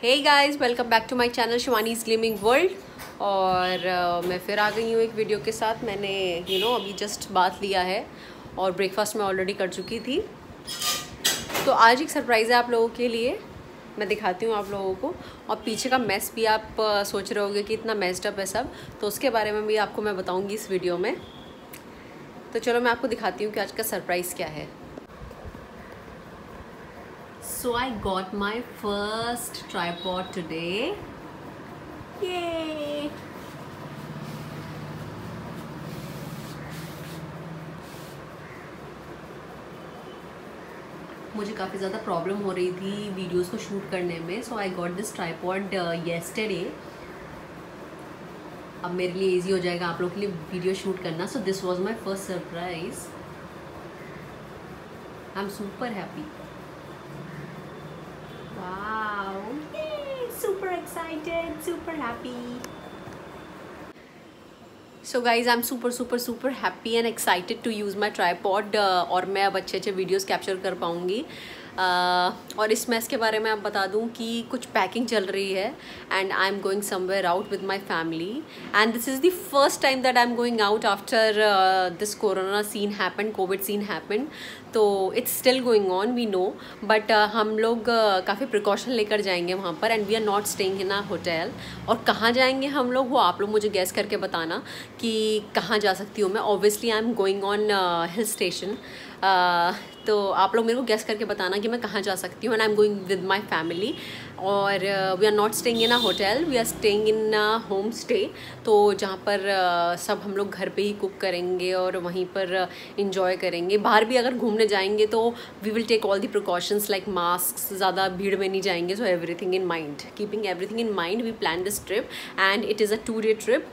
Hey guys welcome back to my channel Shivani's gleaming world और uh, मैं फिर आ गई हूँ एक वीडियो के साथ। मैंने यू you नो know, अभी जस्ट बात लिया है और ब्रेकफास्ट मैं ऑलरेडी कर चुकी थी। तो आज एक सरप्राइज़ है आप लोगों के लिए। मैं दिखाती हूँ आप लोगों को। और पीछे का मेस भी आप uh, सोच रहे होगे कि इतना मेस्ड अप है सब। तो उसके बारे में भी आपको मैं बताऊँगी इस वीडियो में। तो चलो मैं आपको दिखाती हूँ कि आज का सरप्राइज़ क्या है। So, I got my first tripod today. Yay! मुझे काफ़ी ज़्यादा प्रॉब्लम हो रही थी वीडियोस को शूट करने में so I got this tripod yesterday अब मेरे लिए इजी हो जाएगा आप लोग के लिए वीडियो शूट करना so this was my first surprise I am super happy Wow! Yay! Super excited, super happy. So guys I am super super super happy and excited to use my tripod और मैं अब अच्छे अच्छे videos capture कर पाऊँगी uh, और इस mess के बारे में आप बता दूँ कि कुछ पैकिंग चल रही है and I am going somewhere out with my family and this is the first time that I am going out after this corona scene happen covid scene happen तो it's still going on we know but हम लोग uh, काफ़ी precaution लेकर जाएँगे वहाँ पर and we are not staying in a hotel और कहाँ जाएँगे हम लोग वो आप लोग मुझे गैस करके बताना कि कहाँ जा सकती हूँ मैं. Obviously I am going on hill station तो आप लोग मेरे को गेस करके बताना कि मैं कहाँ जा सकती हूँ and I am going with my family और we are not staying in a hotel we are staying in a home stay तो जहाँ पर uh, सब हम लोग घर पे ही कुक करेंगे और वहीं पर इंजॉय uh, करेंगे। बाहर भी अगर घूमने जाएँगे तो we will take all the precautions like mask ज़्यादा भीड़ में नहीं जाएँगे so everything in mind keeping everything in mind we plan this trip and it is a two day trip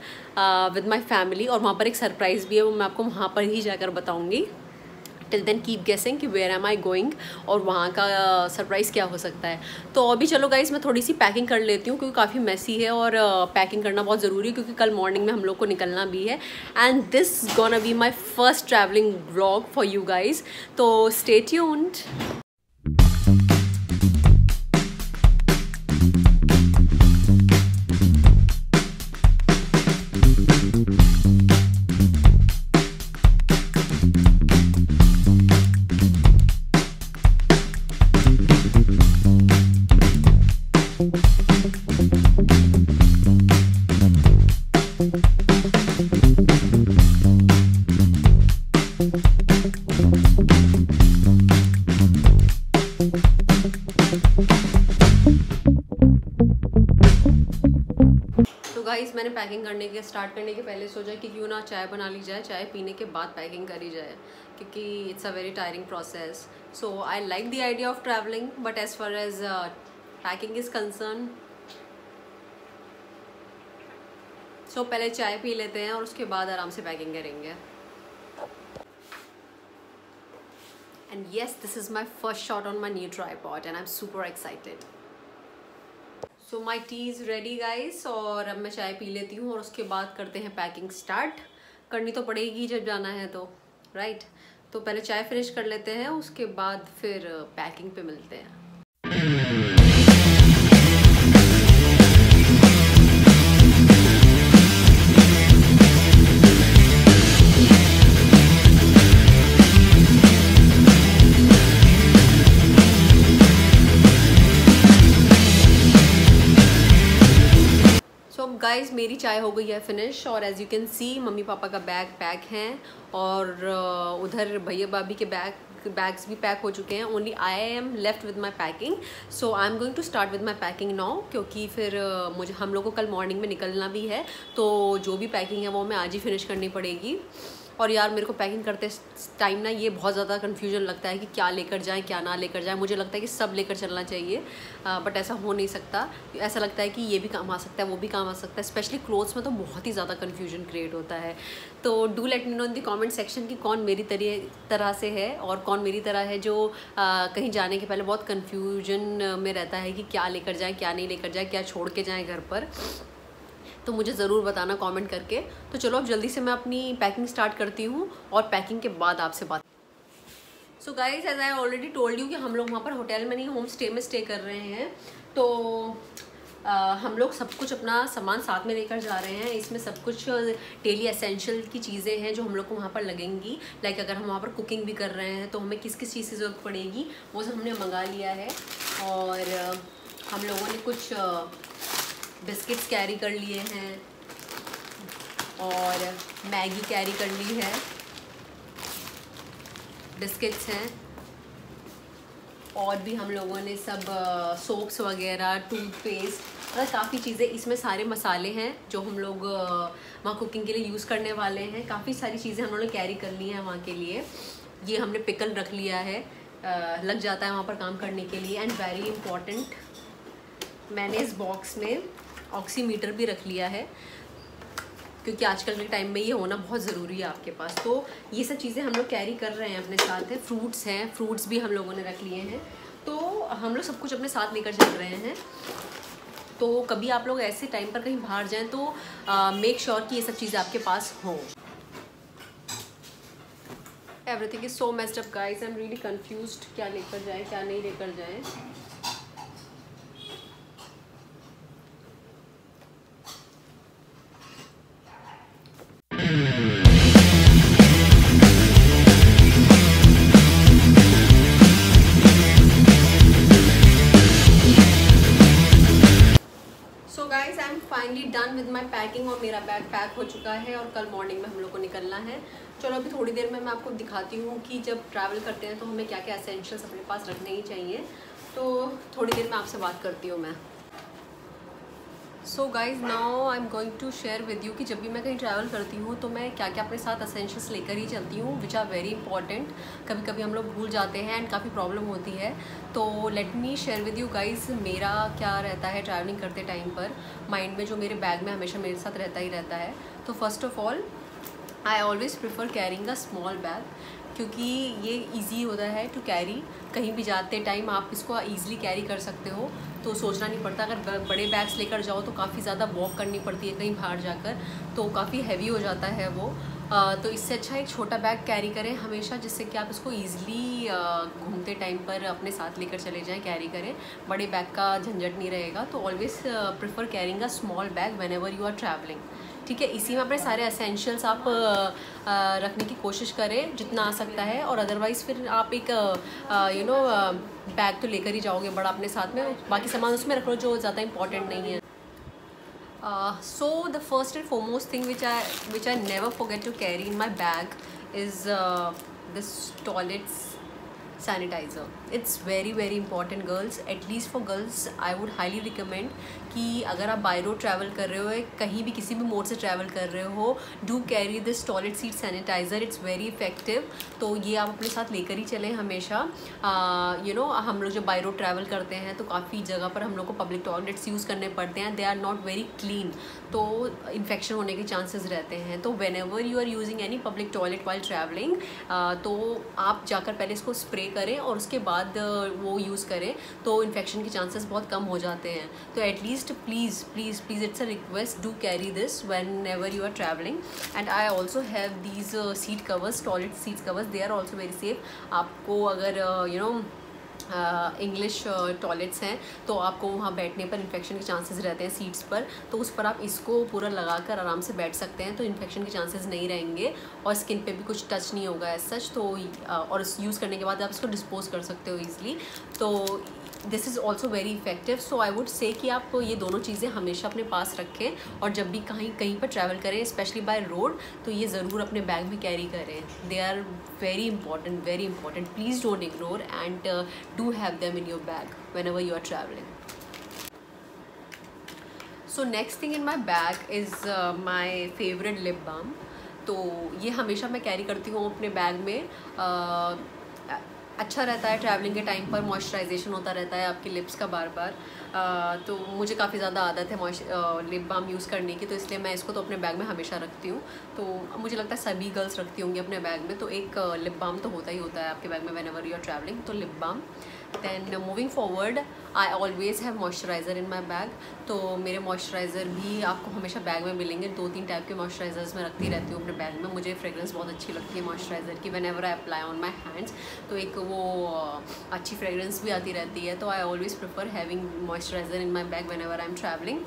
with my family और वहाँ पर एक सरप्राइज़ भी है वो मैं आपको वहाँ पर ही जाकर बताऊँगी। टिल देन कीप गेसिंग कि वेयर एम आई गोइंग और वहाँ का सरप्राइज़ क्या हो सकता है। तो अभी चलो गाइज़ मैं थोड़ी सी पैकिंग कर लेती हूँ क्योंकि काफ़ी मैसी है और पैकिंग करना बहुत ज़रूरी है क्योंकि कल मॉर्निंग में हम लोग को निकलना भी है। And this gonna be my first travelling blog for you guys तो स्टे ट्यून्ड पैकिंग करने के, स्टार्ट करने के पहले सोचा कि क्यों ना चाय बना ली जाए, चाय पीने के बाद पैकिंग करी जाए, क्योंकि it's a very tiring process so I like the idea of travelling but as far as packing is concern so पहले चाय पी लेते हैं और उसके बाद आराम से पैकिंग करेंगे। And yes, this is my first shot on my new tripod, and I'm super excited. So my tea is ready guys और अब मैं चाय पी लेती हूँ और उसके बाद करते हैं पैकिंग स्टार्ट करनी तो पड़ेगी जब जाना है तो राइट right? तो पहले चाय फिनिश कर लेते हैं, उसके बाद फिर पैकिंग पे मिलते हैं चाय हो गई है फिनिश और एज़ यू कैन सी मम्मी पापा का बैग पैक हैं, और उधर भैया भाभी के बैग बैग्स भी पैक हो चुके हैं। Only I am left with my packing so I am going to start with my packing now क्योंकि फिर मुझे, हम लोग को कल मॉर्निंग में निकलना भी है तो जो भी पैकिंग है वो हमें आज ही फिनिश करनी पड़ेगी। और यार मेरे को पैकिंग करते टाइम ना ये बहुत ज़्यादा कन्फ्यूज़न लगता है कि क्या लेकर जाएँ क्या ना लेकर जाएँ। मुझे लगता है कि सब लेकर चलना चाहिए बट ऐसा हो नहीं सकता। ऐसा लगता है कि ये भी काम आ सकता है वो भी काम आ सकता है। स्पेशली क्लोथ्स में तो बहुत ही ज़्यादा कन्फ्यूज़न क्रिएट होता है। तो do let me know in the comment section कि कौन मेरी तरह से है और कौन मेरी तरह है जो आ, कहीं जाने के पहले बहुत कन्फ्यूज़न में रहता है कि क्या लेकर जाएँ क्या नहीं लेकर जाए क्या छोड़ के जाएँ घर पर। तो मुझे ज़रूर बताना कमेंट करके। तो चलो अब जल्दी से मैं अपनी पैकिंग स्टार्ट करती हूँ और पैकिंग के बाद आपसे बात so guys as I already told you कि हम लोग वहाँ पर होटल में नहीं होम स्टे में स्टे कर रहे हैं। तो आ, हम लोग सब कुछ अपना सामान साथ में लेकर जा रहे हैं। इसमें सब कुछ डेली एसेंशियल की चीज़ें हैं जो हम लोग को वहाँ पर लगेंगी। लाइक अगर हम वहाँ पर कुकिंग भी कर रहे हैं तो हमें किस किस चीज़ की ज़रूरत पड़ेगी वो सब हमने मंगा लिया है। और हम लोगों ने कुछ बिस्किट्स कैरी कर लिए हैं और मैगी कैरी कर ली है। बिस्किट्स हैं। और भी हम लोगों ने सब सोप्स वगैरह, टूथपेस्ट मतलब काफ़ी चीज़ें, इसमें सारे मसाले हैं जो हम लोग वहाँ कुकिंग के लिए यूज़ करने वाले हैं। काफ़ी सारी चीज़ें हम लोगों ने कैरी कर ली हैं वहाँ के लिए। ये हमने पिकल रख लिया है। लग जाता है वहाँ पर काम करने के लिए। एंड वेरी इंपॉर्टेंट मैंने इस बॉक्स में ऑक्सीमीटर भी रख लिया है, क्योंकि आजकल के टाइम में ये होना बहुत ज़रूरी है आपके पास। तो ये सब चीज़ें हम लोग कैरी कर रहे हैं अपने साथ है। फ्रूट्स हैं फ्रूट्स भी हम लोगों ने रख लिए हैं। तो हम लोग सब कुछ अपने साथ लेकर चल रहे हैं। तो कभी आप लोग ऐसे टाइम पर कहीं बाहर जाएँ तो मेक श्योर sure कि ये सब चीज़ें आपके पास हों। Everything is so messed up I am really confuse क्या लेकर जाएँ, क्या नहीं लेकर जाएँ। चुका है और कल मॉर्निंग में हम लोग को निकलना है। चलो, अभी थोड़ी देर में मैं आपको दिखाती हूँ कि जब ट्रैवल करते हैं तो हमें क्या क्या असेंशियल्स अपने पास रखने ही चाहिए। तो थोड़ी देर में आपसे बात करती हूँ मैं। So guys now I am going to share with you कि जब भी मैं कहीं ट्रैवल करती हूँ तो मैं क्या क्या अपने साथ असेंशियल्स लेकर ही चलती हूँ विच आर वेरी इंपॉर्टेंट कभी कभी हम लोग भूल जाते हैं एंड काफ़ी प्रॉब्लम होती है। तो let me share with you guys मेरा क्या रहता है ट्रैवलिंग करते टाइम पर। माइंड में जो मेरे बैग में हमेशा मेरे साथ रहता ही रहता है। तो first of all I always prefer carrying a small bag क्योंकि ये इजी होता है टू कैरी कहीं भी जाते टाइम आप इसको ईज़िली कैरी कर सकते हो तो सोचना नहीं पड़ता। अगर बड़े बैग्स लेकर जाओ तो काफ़ी ज़्यादा वॉक करनी पड़ती है कहीं बाहर जाकर तो काफ़ी हैवी हो जाता है वो। आ, तो इससे अच्छा एक छोटा बैग कैरी करें हमेशा जिससे कि आप इसको ईज़िली घूमते टाइम पर अपने साथ लेकर चले जाएँ कैरी करें। बड़े बैग का झंझट नहीं रहेगा तो always prefer carrying a small bag when ever you are travelling ठीक है, इसी में अपने सारे असेंशियल्स आप रखने की कोशिश करें, जितना आ सकता है। और अदरवाइज़ फिर आप एक यू नो बैग तो लेकर ही जाओगे बड़ा अपने साथ में। बाकी सामान उसमें रख लो जो ज़्यादा इंपॉर्टेंट नहीं है। So the first and foremost thing which I which I never forget to carry in my bag is this toilets sanitizer it's very very important girls at least for girls I would highly recommend कि अगर आप by road travel कर रहे हो कहीं भी किसी भी मोड से ट्रैवल कर रहे हो do carry this toilet seat sanitizer it's very effective तो ये आप अपने साथ लेकर ही चलें हमेशा। यू नो हम लोग जब बाय रोड ट्रैवल करते हैं तो काफ़ी जगह पर हम लोग को पब्लिक टॉयलेट्स यूज़ करने पड़ते हैं। They are not very clean तो इन्फेक्शन होने के चांसेस रहते हैं। तो when ever you are using any public toilet while travelling तो आप जाकर पहले इसको स्प्रे करें और उसके बाद बाद वो यूज़ करें तो इन्फेक्शन के चांसेस बहुत कम हो जाते हैं। तो at least please please please it's a request do carry this when ever you are travelling and I also have these seat covers toilet seat covers they are also very safe आपको अगर you know English toilets हैं तो आपको वहाँ बैठने पर infection के chances रहते हैं सीट्स पर तो उस पर आप इसको पूरा लगा कर आराम से बैठ सकते हैं तो इन्फेक्शन के चांसेस नहीं रहेंगे और स्किन पे भी कुछ टच नहीं होगा एज सच तो और यूज़ करने के बाद आप इसको डिस्पोज कर सकते हो ईज़िली तो this is also very effective so I would say कि आप ये दोनों चीज़ें हमेशा अपने पास रखें और जब भी कहीं कहीं पर ट्रैवल करें स्पेशली बाय रोड तो ये ज़रूर अपने बैग में कैरी। करें they are very important very important please don't ignore and do have them in your bag when ever you are travelling so next thing in my bag is my favourite lip balm तो ये हमेशा मैं carry करती हूँ अपने bag में। Uh, अच्छा रहता है ट्रैवलिंग के टाइम पर मॉइस्चराइजेशन होता रहता है आपके लिप्स का बार बार आ, तो मुझे काफ़ी ज़्यादा आदत है मॉइस लिप बाम यूज़ करने की तो इसलिए मैं इसको तो अपने बैग में हमेशा रखती हूँ। तो मुझे लगता है सभी गर्ल्स रखती होंगी अपने बैग में तो एक लिप बाम तो होता ही होता है आपके बैग में when ever you are travelling तो lip balm then moving forward I always have moisturizer in my bag तो मेरे मॉइस्चराइज़र भी आपको हमेशा बैग में मिलेंगे। दो तीन टाइप के मॉइस्चराइजर्स मैं रखती रहती हूँ अपने बैग में। मुझे फ्रेगरेंस बहुत अच्छी लगती है मॉइस्चराइज़र की when ever I apply on my hands तो एक वो अच्छी फ्रेगरेंस भी आती रहती है। तो I always prefer having moisturizer in my bag when ever I am travelling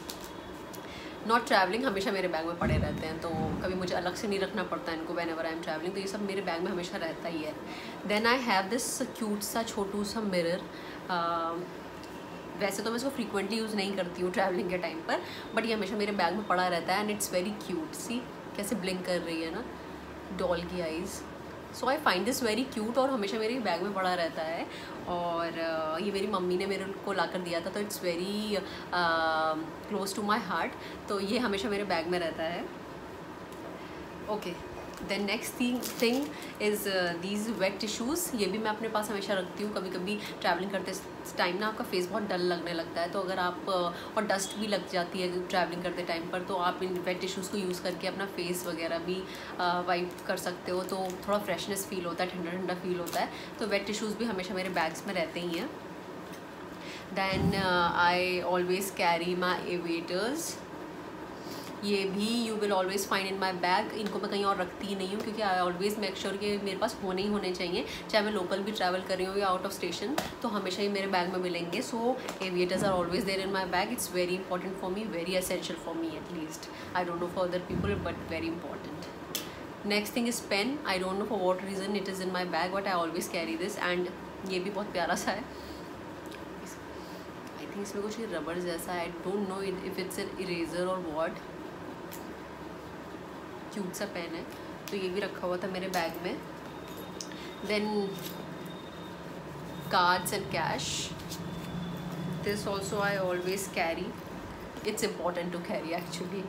not travelling हमेशा मेरे बैग में पड़े रहते हैं तो कभी मुझे अलग से नहीं रखना पड़ता इनको when ever I am travelling तो ये सब मेरे बैग में हमेशा रहता ही है। Then I have this cute सा, छोटू सा मिरर वैसे तो मैं इसको फ्रीक्वेंटली यूज़ नहीं करती हूँ ट्रैवलिंग के टाइम पर बट ये हमेशा मेरे बैग में पड़ा रहता है and it's very cute see कैसे ब्लिंक कर रही है ना डॉल की eyes so I find this very cute और हमेशा मेरे बैग में पड़ा रहता है। और ये मेरी मम्मी ने मेरे को ला कर दिया था तो it's very close to my heart तो ये हमेशा मेरे बैग में रहता है। Okay okay. Then next thing thing is these wet tissues ये भी मैं अपने पास हमेशा रखती हूँ कभी कभी ट्रैवलिंग करते टाइम ना आपका फेस बहुत डल लगने लगता है तो अगर आप uh, और डस्ट भी लग जाती है ट्रैवलिंग करते टाइम पर तो आप इन वेट टिश्यूज़ को यूज़ करके अपना फेस वगैरह भी वाइप uh, कर सकते हो तो थोड़ा फ्रेशनेस फील होता है ठंडा ठंडा फील होता है तो वेट टिश्यूज़ भी हमेशा मेरे बैग्स में रहते ही हैं। Then I always carry my aviators ये भी you will always find in my bag इनको मैं कहीं और रखती ही नहीं हूँ, क्योंकि आई ऑलवेज़ मेक श्योर कि मेरे पास होने ही होने चाहिए। चाहे मैं लोकल भी ट्रैवल कर रही हूँ या आउट ऑफ़ स्टेशन तो हमेशा ही मेरे बैग में मिलेंगे। So aviators are always there in my bag it's very important for me very essential for me at least I don't know for other people but very important next thing is pen I don't know for what reason it is in my bag but I always carry this and ये भी बहुत प्यारा सा है। I think इसमें कुछ रबड़ जैसा I don't know if it's an eraser और वॉट क्यूट सा पेन है तो ये भी रखा हुआ था मेरे बैग में। Then cards and cash this also I always carry it's important to carry actually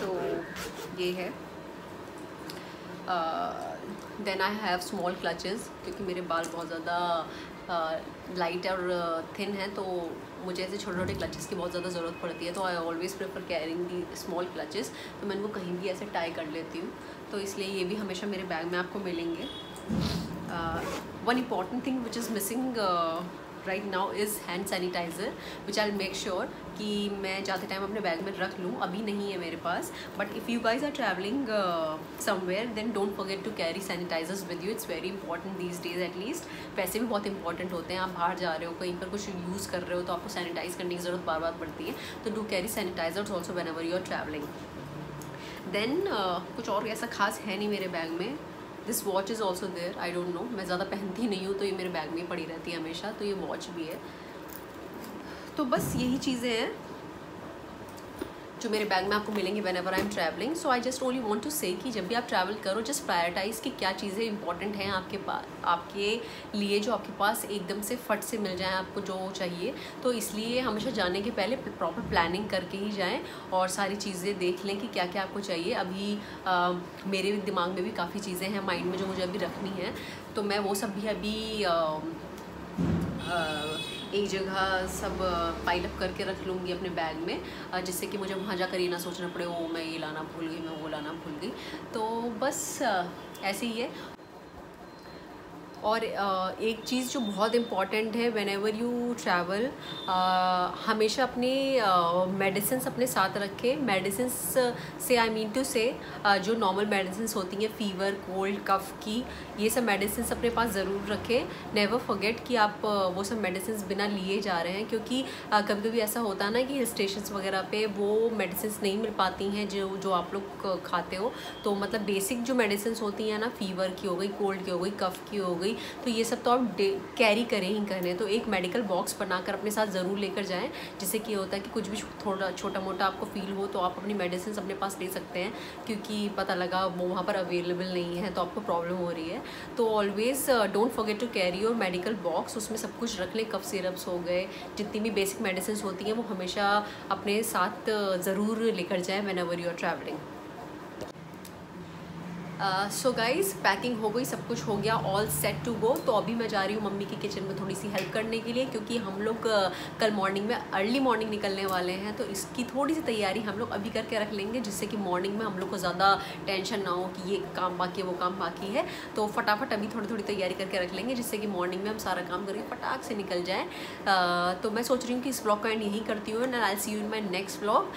तो ये है। Then I have small clutches क्योंकि मेरे बाल बहुत ज़्यादा लाइट और थिन है तो मुझे ऐसे छोटे छोटे क्लचेस की बहुत ज़्यादा ज़रूरत पड़ती है तो I always prefer carrying the small clutches तो मैं उनको कहीं भी ऐसे टाई कर लेती हूँ। तो इसलिए ये भी हमेशा मेरे बैग में आपको मिलेंगे। One important thing which is missing right now is hand sanitizer which I make sure कि मैं जाते टाइम अपने बैग में रख लूँ, अभी नहीं है मेरे पास। But if you guys are travelling somewhere then don't forget to carry sanitizers with you it's very important these days at least पैसे भी बहुत इंपॉर्टेंट होते हैं। आप बाहर जा रहे हो, कहीं पर कुछ यूज़ कर रहे हो तो आपको सैनिटाइज करने की ज़रूरत बार बार पड़ती है। तो do carry sanitizers also when ever you are travelling then कुछ और ऐसा खास है नहीं मेरे बैग में. This watch is also there I don't know मैं ज़्यादा पहनती नहीं हूँ तो ये मेरे बैग में पड़ी रहती है हमेशा तो ये वॉच भी है। तो बस यही चीज़ें हैं जो मेरे बैग में आपको मिलेंगे when ever I am travelling so I just only want to say कि जब भी आप ट्रैवल करो जस्ट प्रायरटाइज कि क्या चीज़ें इंपॉर्टेंट हैं आपके पास आपके लिए जो आपके पास एकदम से फट से मिल जाए आपको जो चाहिए। तो इसलिए हमेशा जाने के पहले प्रॉपर प्लानिंग करके ही जाएँ और सारी चीज़ें देख लें कि क्या क्या आपको चाहिए। अभी आ, मेरे दिमाग में भी काफ़ी चीज़ें हैं माइंड में जो मुझे अभी रखनी है। तो मैं वो सब भी अभी आ, आ, एक जगह सब पाइलअप करके रख लूँगी अपने बैग में जिससे कि मुझे वहाँ जाकर ये ना सोचना पड़े, ओ, मैं ये लाना भूल गई, मैं वो लाना भूल गई। तो बस ऐसे ही है। और एक चीज़ जो बहुत इंपॉर्टेंट है वेन एवर यू ट्रैवल हमेशा अपने मेडिसिन अपने साथ रखें। मेडिसिन से आई मीन टू से जो नॉर्मल मेडिसिन होती हैं फीवर कोल्ड कफ की, ये सब मेडिसिन अपने पास ज़रूर रखें। नेवर फॉरगेट कि आप वो सब मेडिसिन बिना लिए जा रहे हैं, क्योंकि कभी कभी ऐसा होता है ना कि हिल स्टेशन वगैरह पे वो मेडिसिन नहीं मिल पाती हैं, जो जो आप लोग खाते हो। तो मतलब बेसिक जो मेडिसिन होती हैं ना फीवर की हो गई कोल्ड की हो गई कफ़ की हो गई तो ये सब तो आप कैरी करें ही करें तो एक मेडिकल बॉक्स बनाकर अपने साथ ज़रूर लेकर जाएँ जिससे कि होता है कि कुछ भी थोड़ा छोटा मोटा आपको फील हो तो आप अपनी मेडिसिन अपने पास ले सकते हैं क्योंकि पता लगा वो वहाँ पर अवेलेबल नहीं है तो आपको प्रॉब्लम हो रही है। तो always don't forget to carry your medical box उसमें सब कुछ रख लें कफ सिरप्स हो गए जितनी भी बेसिक मेडिसिन होती हैं वो हमेशा अपने साथ uh, ज़रूर लेकर जाएँ when ever you are travelling so guys packing हो गई, सब कुछ हो गया ऑल सेट टू गो तो अभी मैं जा रही हूँ मम्मी की किचन में थोड़ी सी हेल्प करने के लिए, क्योंकि हम लोग कल मॉर्निंग में अर्ली मॉर्निंग निकलने वाले हैं तो इसकी थोड़ी सी तैयारी हम लोग अभी करके रख लेंगे, जिससे कि मॉर्निंग में हम लोग को ज़्यादा टेंशन ना हो कि ये काम बाकी है, वो काम बाकी है. तो फटाफट अभी थोड़ी थोड़ी तैयारी करके रख लेंगे, जिससे कि मॉर्निंग में हम सारा काम करके फटाक से निकल जाए. तो मैं सोच रही हूँ कि इस ब्लॉग का एंड यही करती हूँ and I see you in my next blog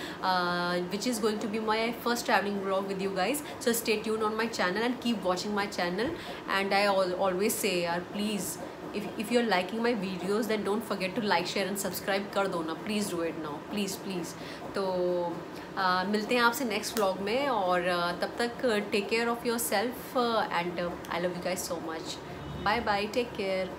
which is going to be my first travelling blog with you guys so stay tune on my channel and keep watching my channel and I always say are please if if you are liking my videos then don't forget to like share and subscribe कर दो ना please do it now please please तो uh, मिलते हैं आपसे next vlog में और uh, तब तक take care of your self and I love you guys so much bye bye take care